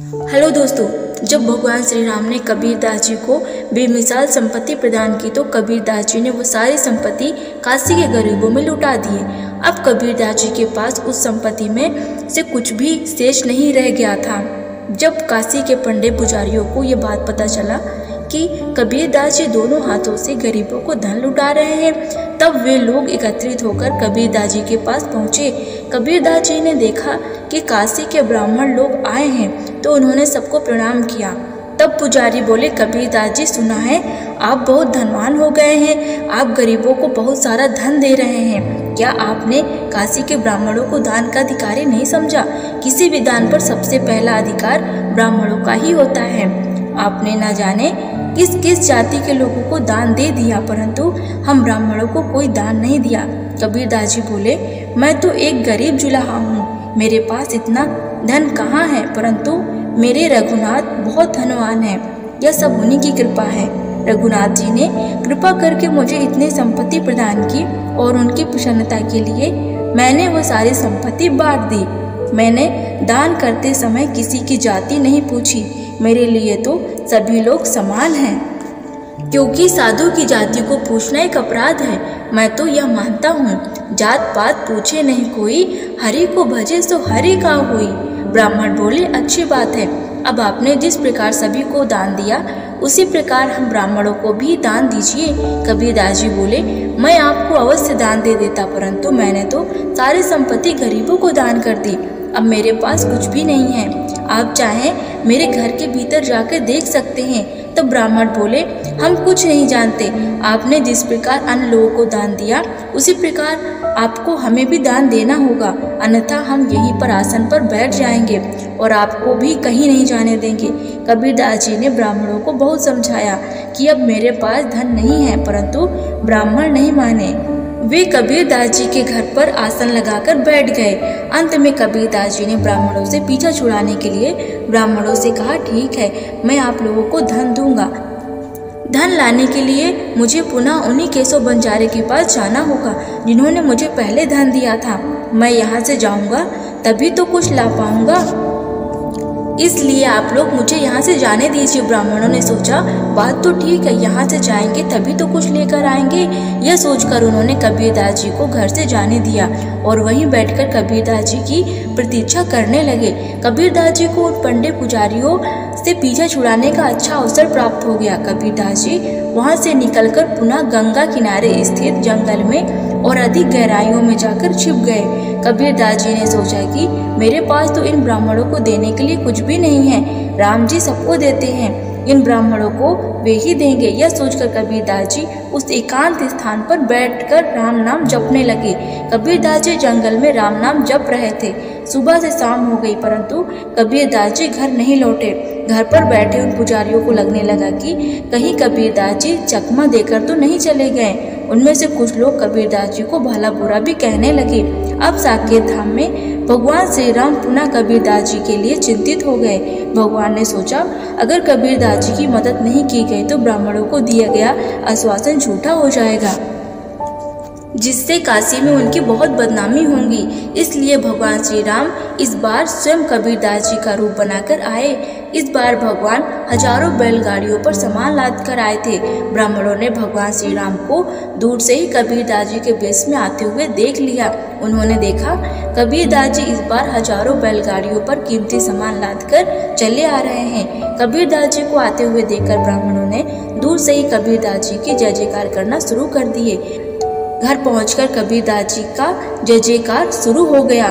Hello दोस्तों, जब भगवान श्री राम ने कबीर दास जी को बेमिसाल संपत्ति प्रदान की तो कबीर दास जी ने वो सारी संपत्ति काशी के गरीबों में लुटा दिए अब कबीर दास जी के पास उस संपत्ति में से कुछ भी शेष नहीं रह गया था। जब काशी के पंडित पुजारियों को ये बात पता चला कि कबीर दास जी दोनों हाथों से गरीबों को धन लुटा रहे हैं। तब वे लोग एकत्रित होकर कबीर दास जी के पास पहुँचे। कबीर दास जी ने देखा कि काशी के ब्राह्मण लोग आए हैं तो उन्होंने सबको प्रणाम किया। तब पुजारी बोले कबीर दास जी, सुना है, आप बहुत धनवान हो गए हैं। आप गरीबों को बहुत सारा धन दे रहे हैं। क्या आपने काशी के ब्राह्मणों को दान का अधिकारी नहीं समझा? किसी भी दान पर सबसे पहला अधिकार ब्राह्मणों का ही होता है। आपने न जाने किस किस जाति के लोगों को दान दे दिया, परंतु हम ब्राह्मणों को कोई दान नहीं दिया। कबीर दास जी बोले, मैं तो एक गरीब जुलाहा हूँ। मेरे पास इतना धन कहाँ है? परंतु मेरे रघुनाथ बहुत धनवान है। यह सब उन्हीं की कृपा है। रघुनाथ जी ने कृपा करके मुझे इतनी संपत्ति प्रदान की और उनकी प्रसन्नता के लिए मैंने वो सारी संपत्ति बांट दी। मैंने दान करते समय किसी की जाति नहीं पूछी। मेरे लिए तो सभी लोग समान हैं। क्योंकि साधु की जाति को पूछना एक अपराध है, मैं तो यह मानता हूँ, जात पात पूछे नहीं कोई, हरि को भजे सो हरि का हुई ब्राह्मण बोले, अच्छी बात है, अब आपने जिस प्रकार सभी को दान दिया, उसी प्रकार हम ब्राह्मणों को भी दान दीजिए। दास जी बोले, मैं आपको अवश्य दान दे देता, परंतु मैंने तो सारी संपत्ति गरीबों को दान कर दी, अब मेरे पास कुछ भी नहीं है। आप चाहें मेरे घर के भीतर जाकर देख सकते हैं। तो ब्राह्मण बोले, हम कुछ नहीं जानते। आपने जिस प्रकार अन्य लोगों को दान दिया, उसी प्रकार आपको हमें भी दान देना होगा। अन्यथा हम यहीं पर आसन पर बैठ जाएँगे और आपको भी कहीं नहीं जाने देंगे। कबीरदास जी ने ब्राह्मणों को बहुत समझाया कि अब मेरे पास धन नहीं है, परंतु ब्राह्मण नहीं माने। वे कबीर दास जी के घर पर आसन लगाकर बैठ गए। अंत में कबीर दास जी ने ब्राह्मणों से पीछा छुड़ाने के लिए ब्राह्मणों से कहा, ठीक है, मैं आप लोगों को धन दूँगा। धन लाने के लिए मुझे पुनः उन्हीं केशव बंजारे के पास जाना होगा, जिन्होंने मुझे पहले धन दिया था। मैं यहाँ से जाऊँगा, तभी तो कुछ ला पाऊँगा। इसलिए आप लोग मुझे यहाँ से जाने दीजिए, ब्राह्मणों ने सोचा। बात तो ठीक है, यहाँ से जाएँगे, तभी तो कुछ लेकर आएँगे। यह सोचकर उन्होंने कबीरदास जी को घर से जाने दिया और वहीं बैठकर कबीरदास जी की प्रतीक्षा करने लगे। कबीरदास जी को उन पंडे पुजारियों से पीछा छुड़ाने का अच्छा अवसर प्राप्त हो गया। कबीरदास जी वहाँ से निकलकर पुनः गंगा किनारे स्थित जंगल में और अधिक गहराइयों में जाकर छिप गए। कबीर दास जी ने सोचा कि मेरे पास तो इन ब्राह्मणों को देने के लिए कुछ भी नहीं है। राम जी सबको देते हैं। इन ब्राह्मणों को वे ही देंगे। यह सोचकर कबीरदास जी उस एकांत स्थान पर बैठकर राम नाम जपने लगे। कबीरदास जी जंगल में राम नाम जप रहे थे। सुबह से शाम हो गई, परंतु कबीरदास जी घर नहीं लौटे। घर पर बैठे उन पुजारियों को लगने लगा कि कहीं कबीरदास जी चकमा देकर तो नहीं चले गए। उनमें से कुछ लोग कबीरदास जी को भला बुरा भी कहने लगे। अब साकेत धाम में भगवान श्री राम पुनः कबीरदास जी के लिए चिंतित हो गए। भगवान ने सोचा, अगर कबीरदास जी की मदद नहीं की गई तो ब्राह्मणों को दिया गया आश्वासन झूठा हो जाएगा। जिससे काशी में उनकी बहुत बदनामी होंगी। इसलिए भगवान श्री राम इस बार स्वयं कबीरदास जी का रूप बनाकर आए। इस बार भगवान हज़ारों बैलगाड़ियों पर सामान लाद कर आए थे। ब्राह्मणों ने भगवान श्री राम को दूर से ही कबीरदास जी के बेस में आते हुए देख लिया। उन्होंने देखा कबीरदास जी इस बार हज़ारों बैलगाड़ियों पर कीमती सामान लाद कर चले आ रहे हैं। कबीरदास जी को आते हुए देखकर ब्राह्मणों ने दूर से ही कबीरदास जी की जय जयकार करना शुरू कर दिए। घर पहुंचकर कबीरदास जी का जय जयकार शुरू हो गया।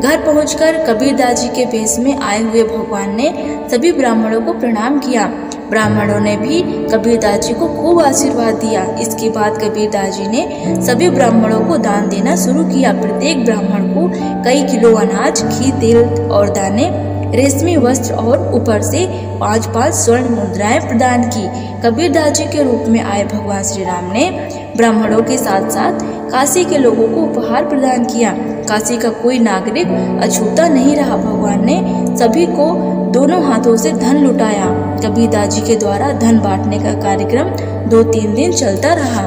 घर पहुंचकर कबीरदास जी के बेस में आए हुए भगवान ने सभी ब्राह्मणों को प्रणाम किया। ब्राह्मणों ने भी कबीरदास जी को खूब आशीर्वाद दिया। इसके बाद कबीरदास जी ने सभी ब्राह्मणों को दान देना शुरू किया। प्रत्येक ब्राह्मण को कई किलो अनाज, घी, तेल और दाने, रेशमी वस्त्र और ऊपर से पाँच पाँच स्वर्ण मुद्राएँ प्रदान की। कबीरदास जी के रूप में आए भगवान श्री राम ने ब्राह्मणों के साथ साथ काशी के लोगों को उपहार प्रदान किया। काशी का कोई नागरिक अछूता नहीं रहा। भगवान ने सभी को दोनों हाथों से धन लुटाया। कबीरदास जी के द्वारा धन बांटने का कार्यक्रम दो तीन दिन चलता रहा।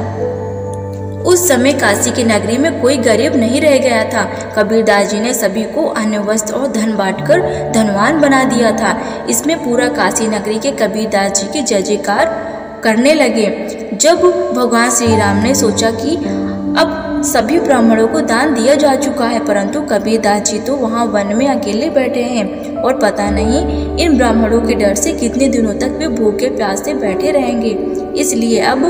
उस समय काशी की नगरी में कोई गरीब नहीं रह गया था। कबीरदास जी ने सभी को अन्य वस्त्र और धन बांटकर धनवान बना दिया था। इसमें पूरा काशी नगरी के कबीरदास जी की जय जयकार करने लगे। जब भगवान श्री राम ने सोचा कि अब सभी ब्राह्मणों को दान दिया जा चुका है, परंतु कबीरदास जी तो वहाँ वन में अकेले बैठे हैं और पता नहीं इन ब्राह्मणों के डर से कितने दिनों तक वे भूखे प्यासे बैठे रहेंगे। इसलिए अब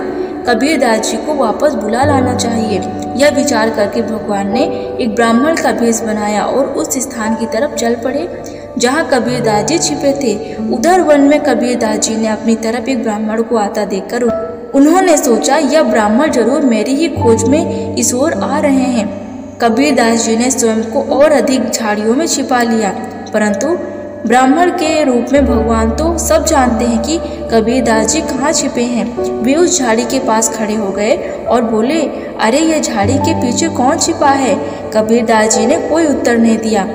कबीरदास जी को वापस बुला लाना चाहिए। यह विचार करके भगवान ने एक ब्राह्मण का भेष बनाया और उस स्थान की तरफ़ चल पड़े। जहाँ कबीरदास जी छिपे थे, उधर वन में कबीरदास जी ने अपनी तरफ़ एक ब्राह्मण को आता देखकर उन्होंने सोचा, यह ब्राह्मण ज़रूर मेरी ही खोज में इस ओर आ रहे हैं। कबीरदास जी ने स्वयं को और अधिक झाड़ियों में छिपा लिया, परंतु ब्राह्मण के रूप में भगवान तो सब जानते हैं कि कबीरदास जी कहाँ छिपे हैं। वे उस झाड़ी के पास खड़े हो गए और बोले, अरे, यह झाड़ी के पीछे कौन छिपा है? कबीरदास जी ने कोई उत्तर नहीं दिया।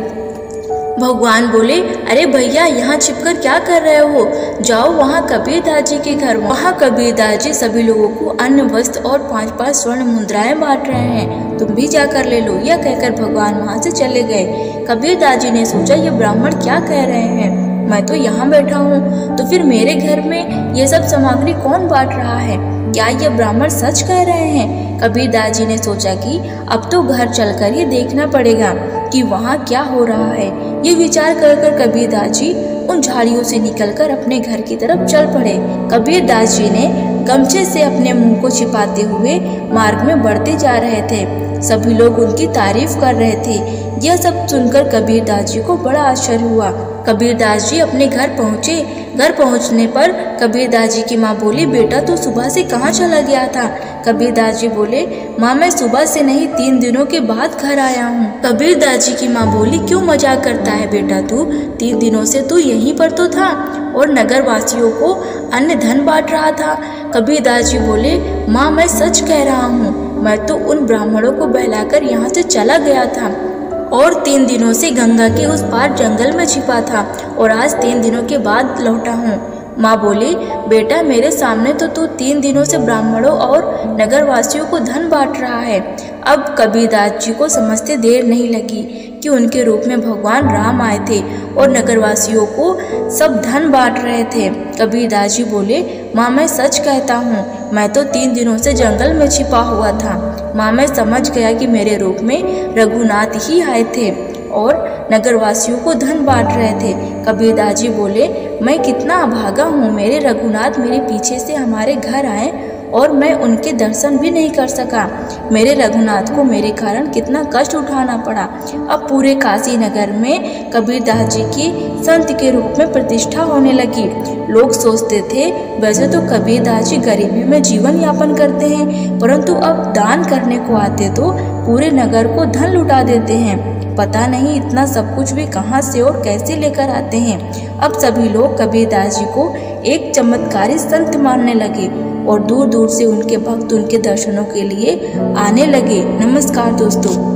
भगवान बोले, अरे भैया, यहाँ छिपकर क्या कर रहे हो? जाओ वहाँ कबीरदास जी के घर वहाँ कबीरदास जी सभी लोगों को अन्न, वस्त्र और पाँच पाँच स्वर्ण मुद्राएँ बांट रहे हैं। तुम भी जाकर ले लो। यह कहकर भगवान वहाँ से चले गए। कबीरदास जी ने सोचा, ये ब्राह्मण क्या कह रहे हैं? मैं तो यहाँ बैठा हूँ। तो फिर मेरे घर में ये सब सामग्री कौन बांट रहा है? क्या ये ब्राह्मण सच कह रहे हैं? कबीरदास जी ने सोचा कि अब तो घर चलकर ही देखना पड़ेगा कि वहाँ क्या हो रहा है। ये विचार कर कर कबीर दास जी उन झाड़ियों से निकलकर अपने घर की तरफ़ चल पड़े। कबीर दास जी ने गमछे से अपने मुँह को छिपाते हुए मार्ग में बढ़ते जा रहे थे। सभी लोग उनकी तारीफ़ कर रहे थे। यह सब सुनकर कबीर दास जी को बड़ा आश्चर्य हुआ। कबीरदास जी अपने घर पहुँचे। घर पहुँचने पर कबीरदास जी की माँ बोली, बेटा, तू सुबह से कहाँ चला गया था? कबीरदास जी बोले, माँ, मैं सुबह से नहीं, तीन दिनों के बाद घर आया हूँ। कबीरदास जी की माँ बोली, क्यों मज़ाक करता है बेटा तू? तीन दिनों से तू यहीं पर तो था और नगर वासियों को अन्य धन बांट रहा था। कबीरदास जी बोले, माँ, मैं सच कह रहा हूँ। मैं तो उन ब्राह्मणों को बहलाकर यहाँ से चला गया था। और तीन दिनों से गंगा के उस पार जंगल में छिपा था और आज तीन दिनों के बाद लौटा हूँ। माँ बोली, बेटा, मेरे सामने तो तू तीन दिनों से ब्राह्मणों और नगरवासियों को धन बांट रहा है। अब कबीरदास जी को समझते देर नहीं लगी कि उनके रूप में भगवान राम आए थे और नगरवासियों को सब धन बांट रहे थे। कबीरदास जी बोले, माँ, मैं सच कहता हूँ, मैं तो तीन दिनों से जंगल में छिपा हुआ था। माँ, मैं समझ गया कि मेरे रूप में रघुनाथ ही आए थे। और नगरवासियों को धन बांट रहे थे। कबीरदास जी बोले, मैं कितना अभागा हूँ, मेरे रघुनाथ मेरे पीछे से हमारे घर आए और मैं उनके दर्शन भी नहीं कर सका। मेरे रघुनाथ को मेरे कारण कितना कष्ट उठाना पड़ा। अब पूरे काशी नगर में कबीरदास जी की संत के रूप में प्रतिष्ठा होने लगी। लोग सोचते थे, वैसे तो कबीरदास जी गरीबी में जीवन यापन करते हैं, परंतु अब दान करने को आते तो पूरे नगर को धन लुटा देते हैं। पता नहीं इतना सब कुछ भी कहाँ से और कैसे लेकर आते हैं। अब सभी लोग कबीरदास जी को एक चमत्कारी संत मानने लगे। और दूर दूर से उनके भक्त उनके दर्शनों के लिए आने लगे। नमस्कार दोस्तों।